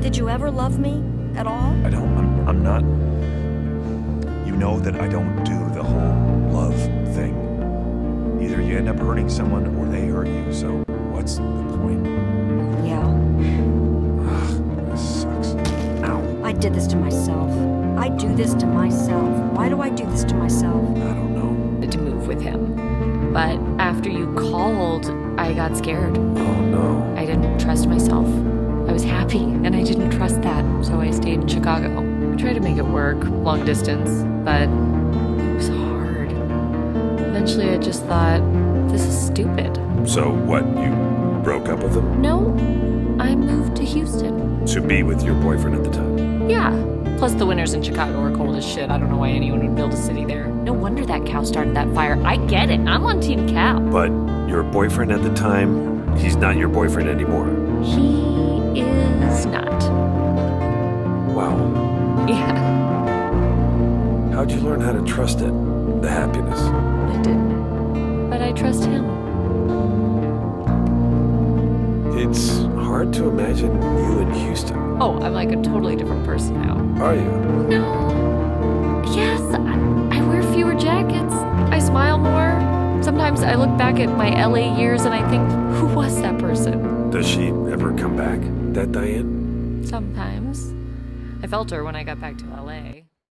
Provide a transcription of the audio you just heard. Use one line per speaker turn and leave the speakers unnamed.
Did you ever love me at all?
I don't. I'm, I'm not. You know that I don't do the whole love thing. Either you end up hurting someone or they hurt you, so what's the point?
Yeah.
Ugh, this sucks. Ow.
I did this to myself. I do this to myself. Why do I do this to myself?
I don't know.
to move with him. But after you called, I got scared.
Oh no.
I didn't trust myself. I was happy and I didn't trust that, so I stayed in Chicago. I tried to make it work, long distance, but it was hard. Eventually, I just thought, this is stupid.
So what? You broke up with him
No, I moved to Houston.
to be with your boyfriend at the time?
Yeah. Plus, the winters in Chicago are cold as shit. I don't know why anyone would build a city there. No wonder that cow started that fire. I get it. I'm on Team Cow.
But your boyfriend at the time, he's not your boyfriend anymore.
He
How'd you learn how to trust it? The happiness.
I didn't. But I trust him.
It's hard to imagine you in Houston.
Oh, I'm like a totally different person now.
Are you?
No. Yes, I, I wear fewer jackets. I smile more. Sometimes I look back at my LA years and I think, who was that person?
Does she ever come back? That Diane?
Sometimes. I felt her when I got back to LA.